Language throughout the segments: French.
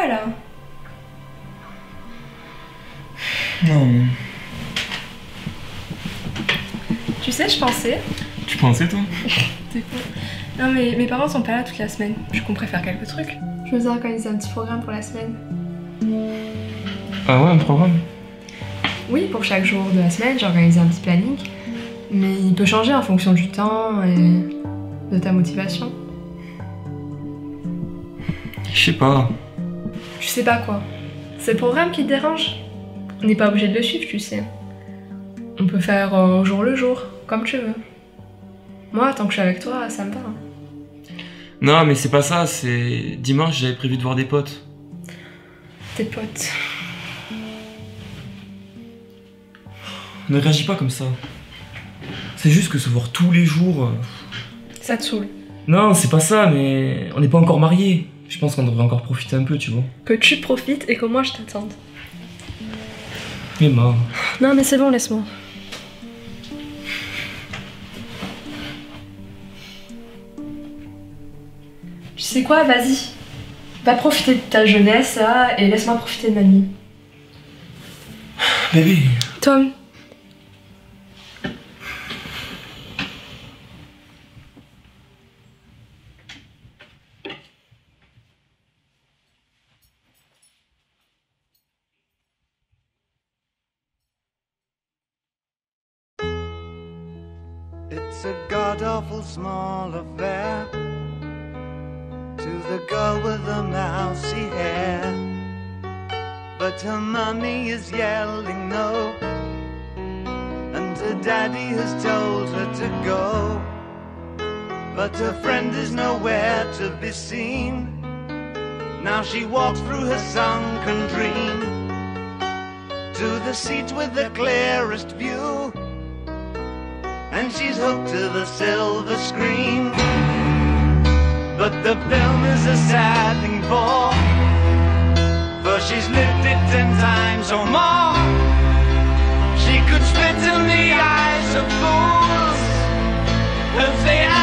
Pas là? Non. Tu sais, je pensais. Tu pensais toi? T'es. Non mais mes parents sont pas là toute la semaine. Je compte faire quelques trucs. Je vous ai organisé un petit programme pour la semaine. Ah ouais, un programme? Oui, pour chaque jour de la semaine, j'ai organisé un petit planning. Mais il peut changer en fonction du temps et de ta motivation. Je sais pas. Tu sais pas quoi. C'est le programme qui te dérange? On n'est pas obligé de le suivre, tu sais. On peut faire euh, au jour le jour, comme tu veux. Moi, tant que je suis avec toi, ça me va. hein. Non, mais c'est pas ça, c'est. Dimanche, j'avais prévu de voir des potes. Tes potes. Ne réagis pas comme ça. C'est juste que se voir tous les jours. euh, Ça te saoule. Non, c'est pas ça, mais on n'est pas encore mariés. Je pense qu'on devrait encore profiter un peu, tu vois. Que tu profites et que moi je t'attende. Emma. Non mais c'est bon, laisse-moi. Tu sais quoi, vas-y. Va profiter de ta jeunesse là, et laisse-moi profiter de ma nuit. Bébé. Tom. Small affair to the girl with the mousy hair. But her mummy is yelling no, and her daddy has told her to go. But her friend is nowhere to be seen. Now she walks through her sunken dream to the seat with the clearest view and she's hooked to the silver screen. But the film is a sad thing for, for she's lived it ten times or more. She could spit in the eyes of fools if they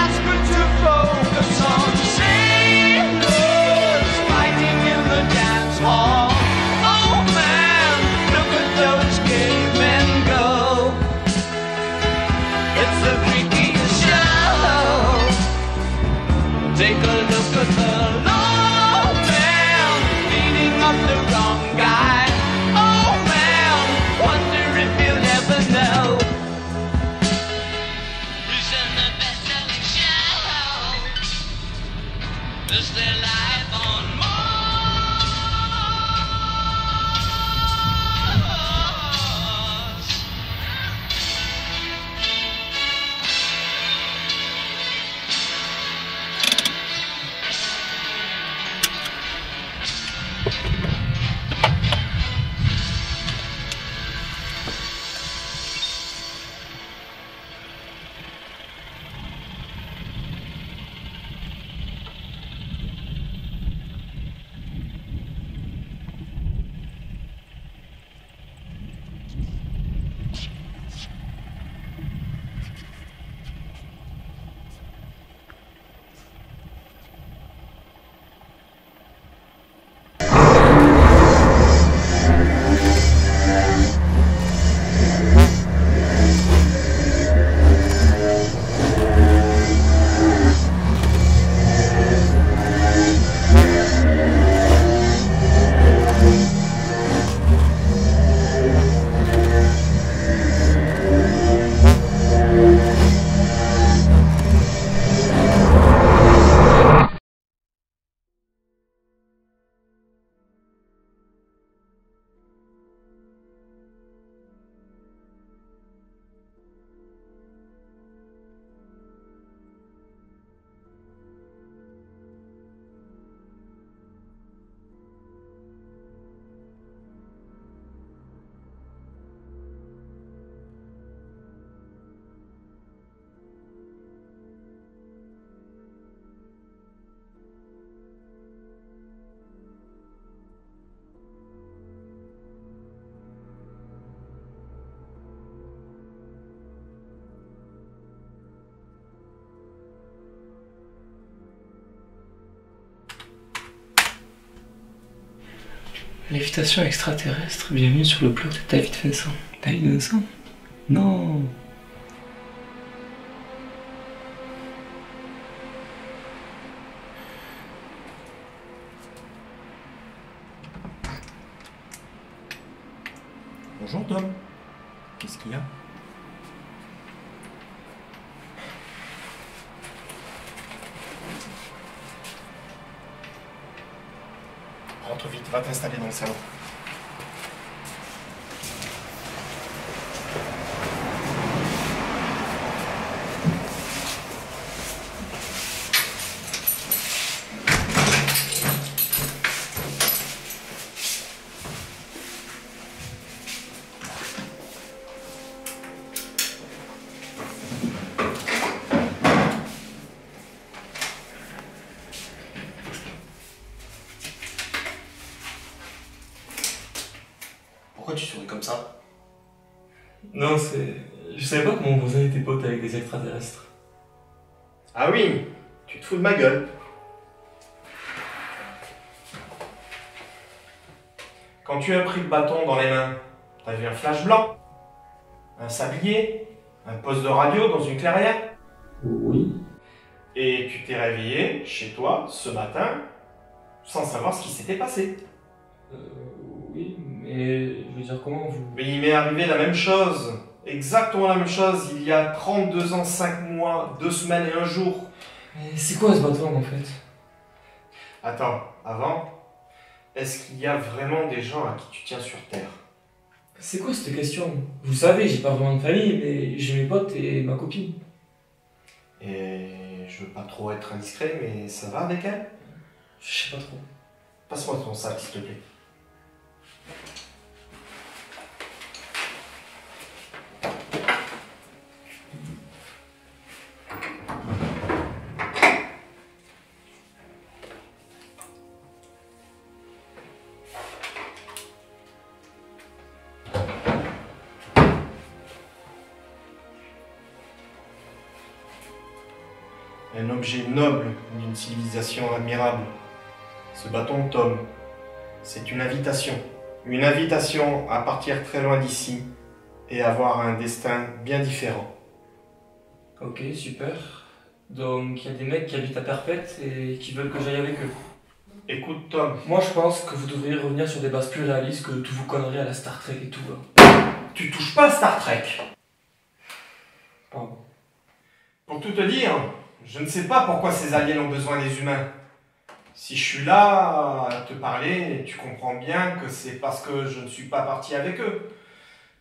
Lévitation extraterrestre, bienvenue sur le blog de David Vincent. David Vincent? Non Bonjour Tom. Qu'est-ce qu'il y a Rentre vite, va t'installer dans le salon. Pourquoi tu souris comme ça C'est. Je savais pas que mon voisin était pote avec des extraterrestres. Ah oui, tu te fous de ma gueule. Quand tu as pris le bâton dans les mains, t'as vu un flash blanc Un sablier Un poste de radio dans une clairière Oui. Et tu t'es réveillé chez toi ce matin sans savoir ce qui s'était passé. Euh, mais je veux dire, comment vous. Mais il m'est arrivé la même chose, exactement la même chose, il y a 32 ans, 5 mois, 2 semaines et un jour. Mais c'est quoi ce bâton en fait? Attends, avant, est-ce qu'il y a vraiment des gens à qui tu tiens sur Terre? C'est quoi cette question? Vous savez, j'ai pas vraiment de famille, mais j'ai mes potes et ma copine. Et je veux pas trop être indiscret, mais ça va avec elle? Je sais pas trop. Passe-moi ton sac, s'il te plaît. Un objet noble d'une civilisation admirable. Ce bâton Tom, c'est une invitation. Une invitation à partir très loin d'ici et avoir un destin bien différent. Ok, super. Donc, il y a des mecs qui habitent à Perpète et qui veulent que j'aille avec eux. Écoute Tom, Moi, je pense que vous devriez revenir sur des bases plus réalistes que toutes vos conneries à la Star Trek et tout. là. tu touches pas à Star Trek. Pardon. Pour tout te dire, je ne sais pas pourquoi ces aliens ont besoin des humains. Si je suis là à te parler, tu comprends bien que c'est parce que je ne suis pas parti avec eux.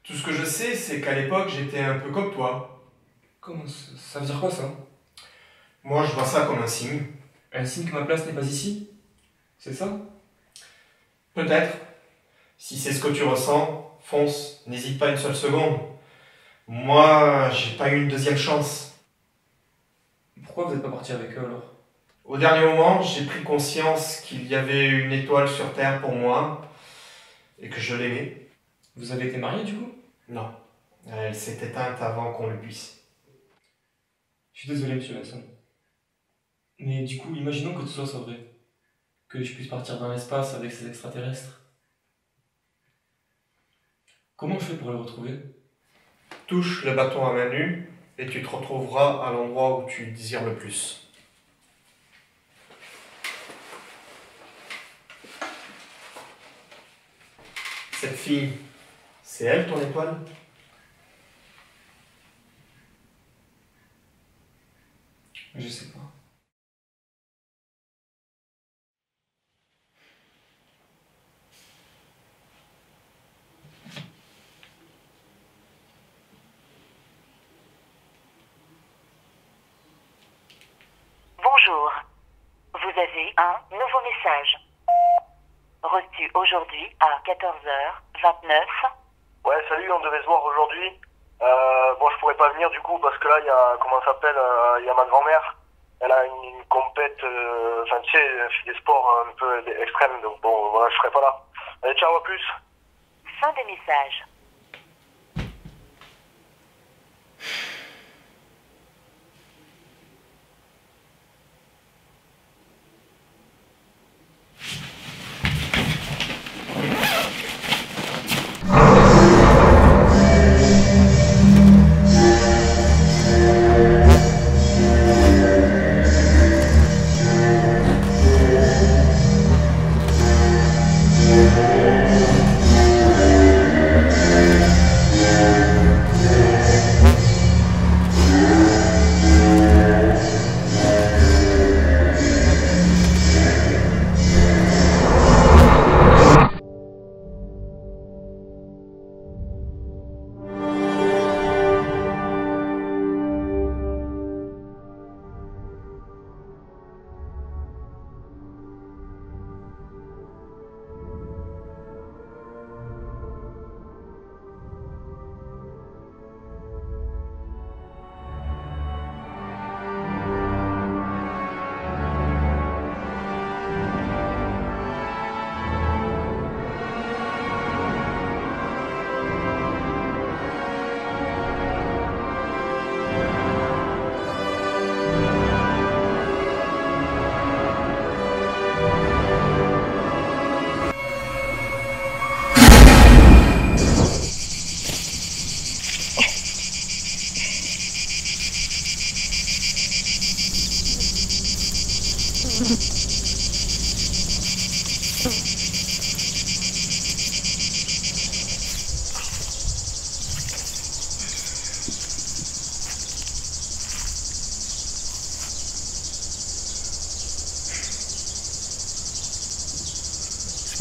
Tout ce que je sais, c'est qu'à l'époque, j'étais un peu comme toi. Comment ça, ça veut dire quoi ça Moi, je vois ça comme un signe. Un signe que ma place n'est pas ici? C'est ça? Peut-être. Si c'est ce que tu ressens, fonce, n'hésite pas une seule seconde. Moi, j'ai pas eu une deuxième chance. Pourquoi vous n'êtes pas parti avec eux alors Au dernier moment, j'ai pris conscience qu'il y avait une étoile sur Terre pour moi et que je l'aimais. Vous avez été mariés du coup? Non, elle s'est éteinte avant qu'on le puisse. Je suis désolé, monsieur Mason. Mais du coup, imaginons que tout soit soit vrai. Que je puisse partir dans l'espace avec ces extraterrestres. Comment je fais pour les retrouver? Touche le bâton à main nue et tu te retrouveras à l'endroit où tu désires le plus. Cette fille, c'est elle ton étoile? Je sais pas. Bonjour. Vous avez un nouveau message. Reçu aujourd'hui à 14h29. Ouais, salut, on devait se voir aujourd'hui. Euh, bon, je pourrais pas venir du coup parce que là, il y a, comment ça s'appelle, euh, il y a ma grand-mère. Elle a une, une compète, euh, enfin, tu sais, elle fait des sports un peu extrêmes, donc bon, voilà, je serai pas là. Allez, ciao, à plus. Fin de message.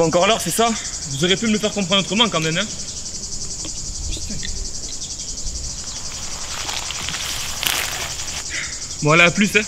Encore l'heure, c'est ça Vous auriez pu me le faire comprendre autrement quand même, hein. Bon, allez, à plus, hein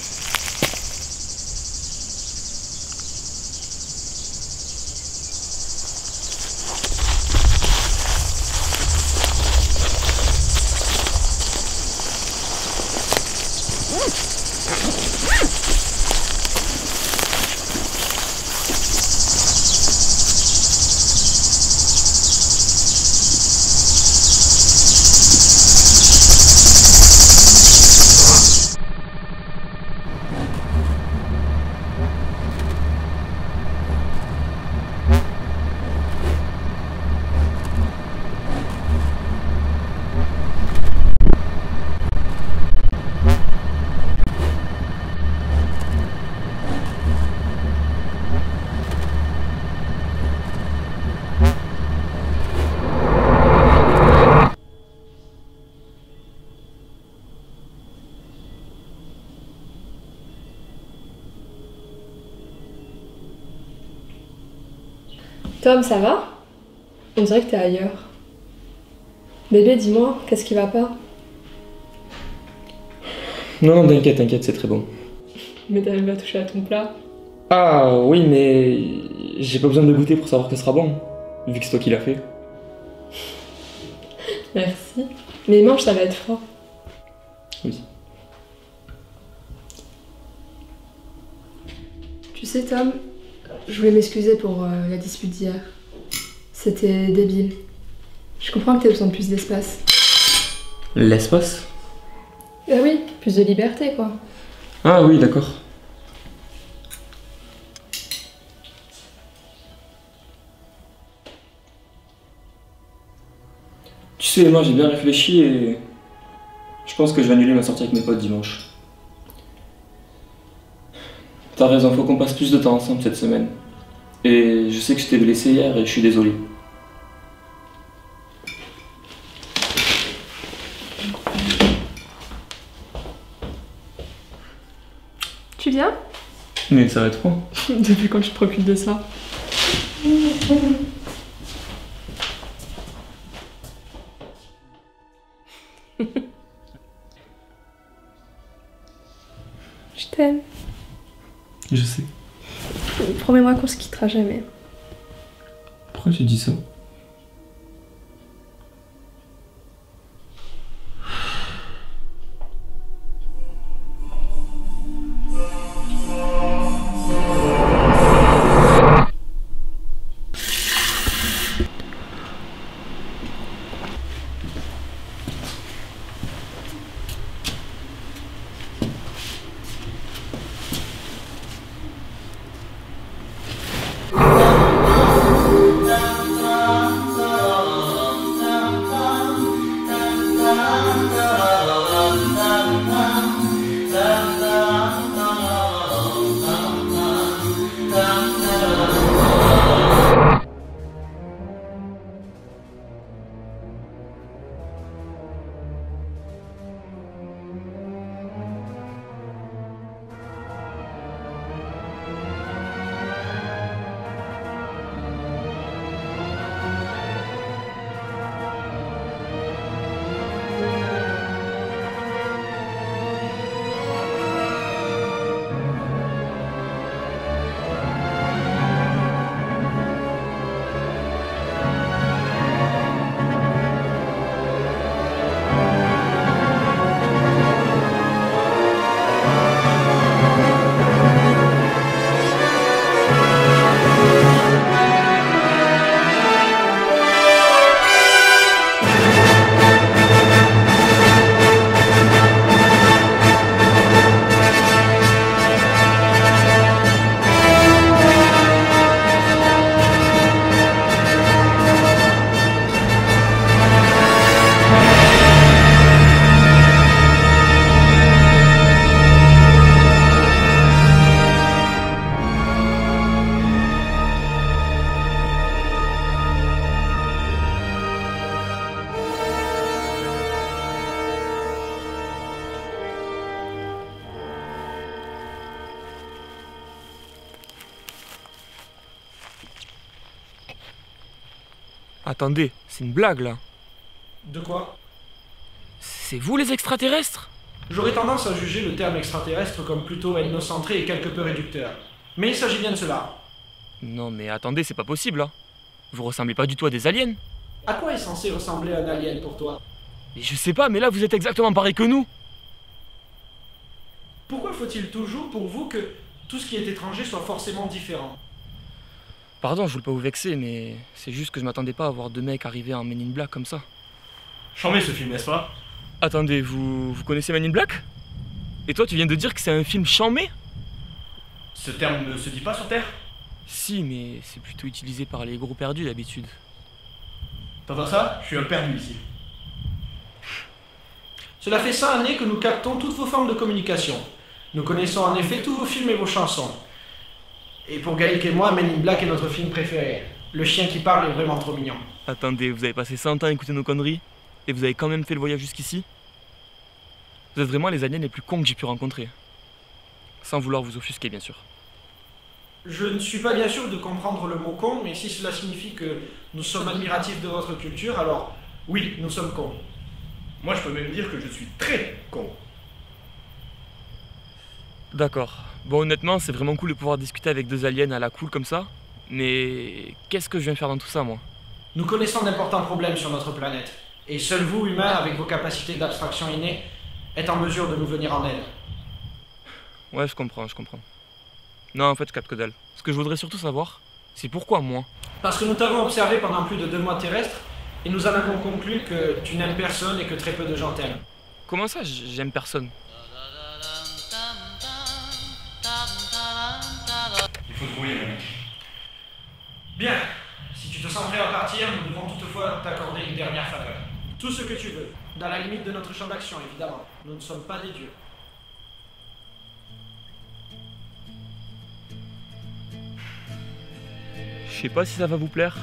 Tom, ça va? On dirait que t'es ailleurs. Bébé, dis-moi, qu'est-ce qui va pas? Non, non, t'inquiète, t'inquiète, c'est très bon. Mais t'avais pas touché à ton plat. Ah, oui, mais j'ai pas besoin de goûter pour savoir que ce sera bon, vu que c'est toi qui l'as fait. Merci. Mais mange, ça va être froid. Oui. Tu sais, Tom, je voulais m'excuser pour euh, la dispute d'hier. C'était débile. Je comprends que t'aies besoin de plus d'espace. L'espace? Ah oui, plus de liberté, quoi. Ah oui, d'accord. Tu sais, moi j'ai bien réfléchi et je pense que je vais annuler ma sortie avec mes potes dimanche. T'as raison, faut qu'on passe plus de temps ensemble cette semaine. Et je sais que je t'ai blessé hier et je suis désolé. Tu viens? Mais ça va être quoi Depuis quand tu te préoccupes de ça? Je t'aime. Je sais. Promets-moi qu'on se quittera jamais. Pourquoi tu dis ça? Attendez, c'est une blague là. De quoi C'est vous les extraterrestres? J'aurais tendance à juger le terme extraterrestre comme plutôt ethnocentré et quelque peu réducteur. Mais il s'agit bien de cela. Non mais attendez, c'est pas possible là. Vous ressemblez pas du tout à des aliens. À quoi est censé ressembler un alien pour toi? Mais je sais pas, mais là vous êtes exactement pareil que nous. Pourquoi faut-il toujours pour vous que tout ce qui est étranger soit forcément différent? Pardon, je voulais pas vous vexer, mais c'est juste que je m'attendais pas à voir deux mecs arriver en Men in Black comme ça. Chambé ce film, n'est-ce pas? Attendez, vous, vous connaissez Men in Black? Et toi, tu viens de dire que c'est un film chamé Ce terme ne se dit pas sur Terre? Si, mais c'est plutôt utilisé par les gros perdus d'habitude. T'entends ça? Je suis un perdu ici. Cela fait 100 années que nous captons toutes vos formes de communication. Nous connaissons en effet tous vos films et vos chansons. Et pour Gaïk et moi, Men in Black est notre film préféré. Le chien qui parle est vraiment trop mignon. Attendez, vous avez passé 100 ans à écouter nos conneries et vous avez quand même fait le voyage jusqu'ici? Vous êtes vraiment les aliens les plus cons que j'ai pu rencontrer. Sans vouloir vous offusquer, bien sûr. Je ne suis pas bien sûr de comprendre le mot con, mais si cela signifie que nous sommes admiratifs de votre culture, alors oui, nous sommes cons. Moi, je peux même dire que je suis très con. D'accord. Bon, honnêtement, c'est vraiment cool de pouvoir discuter avec deux aliens à la cool comme ça. Mais qu'est-ce que je viens faire dans tout ça, moi? Nous connaissons d'importants problèmes sur notre planète. Et seul vous, humains, avec vos capacités d'abstraction innées, êtes en mesure de nous venir en aide. Ouais, je comprends, je comprends. Non, en fait, je capte que dalle. Ce que je voudrais surtout savoir, c'est pourquoi moi? Parce que nous t'avons observé pendant plus de deux mois terrestres, et nous en avons conclu que tu n'aimes personne et que très peu de gens t'aiment. Comment ça, j'aime personne? Faut se brouiller, mec. Bien, si tu te sens prêt à partir, nous devons toutefois t'accorder une dernière faveur. Tout ce que tu veux, dans la limite de notre champ d'action, évidemment. Nous ne sommes pas des dieux. Je sais pas si ça va vous plaire.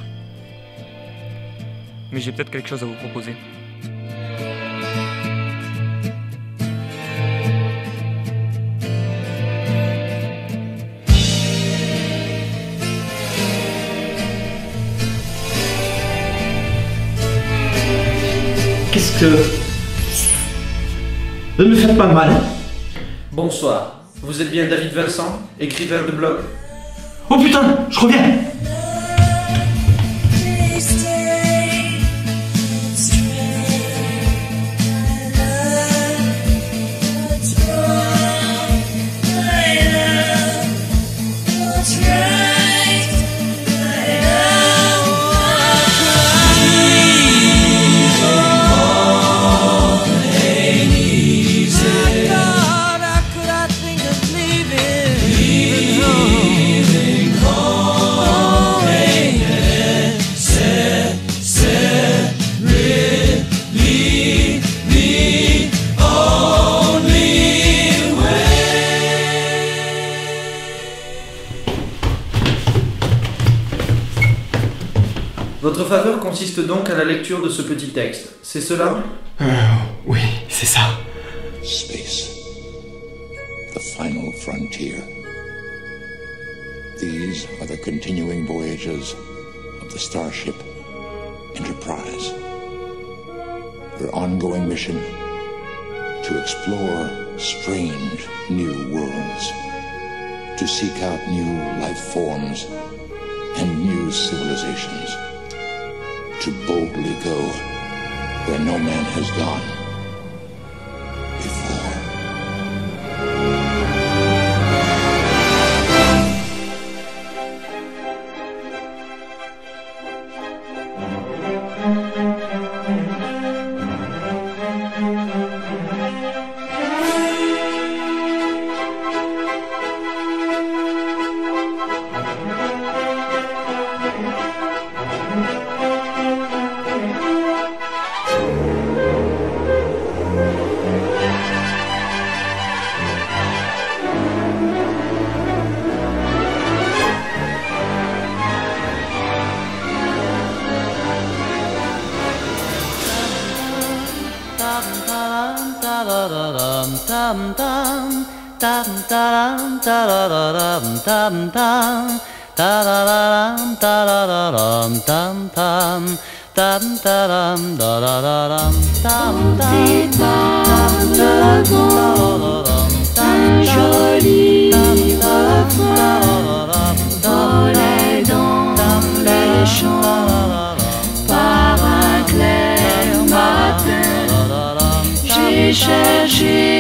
Mais j'ai peut-être quelque chose à vous proposer. Que. Ne me faites pas mal, Bonsoir. Vous êtes bien David Vincent, écrivain de blog Oh putain, je reviens la lecture de ce petit texte. C'est cela Euh, oui, c'est ça. Space. The final frontier. These are the continuing voyages of the Starship Enterprise. Her ongoing mission to explore strange new worlds, to seek out new life forms and new civilizations, to boldly go where no man has gone tarararam tam tam. Tarararam tarararam tam tam. Tam taram darararam tam tam. Tam un joli dans les champs par un clair matin j'ai cherché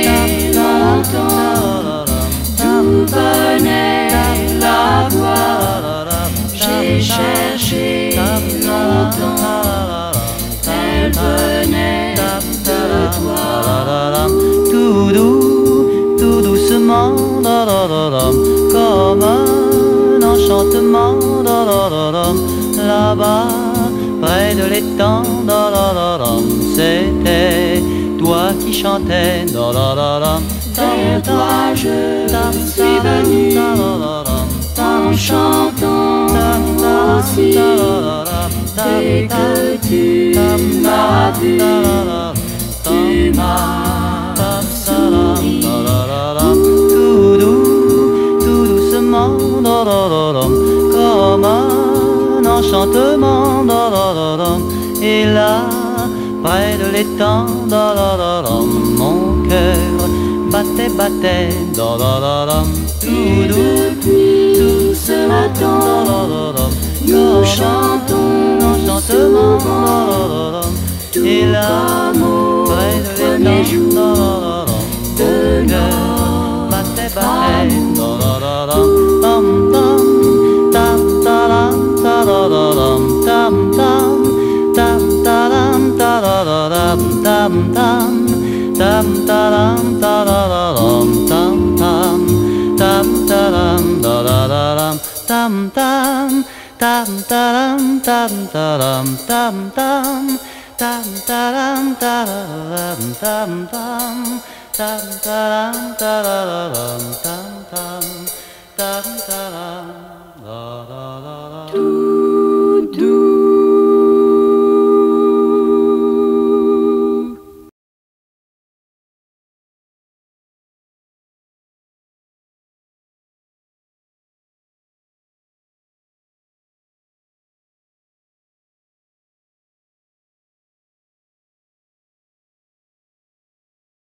là-bas, près de l'étang, c'était toi qui chantais, Vers toi je suis venu en chantant aussi Dès que tu m'as vu, un enchantement, da-da-da-dum, et là, près de l'étang, mon cœur battait, battait, tout doux, Depuis ce matin, nous chantons enchantement, souvent da-da-da-dum, et là, près de l'étang, tam, tam ta-dam, ta-da-da-dum, tam tam, tam ta-dam, da-da-da-dum, tam tam, tam ta-dam, tam ta-dam, tam tam, tam ta-dam, ta-da-da-dum, tam tam, tam ta-dam, ta-da-da-dum, tam tam, tam ta-dam, da-da-da-dum.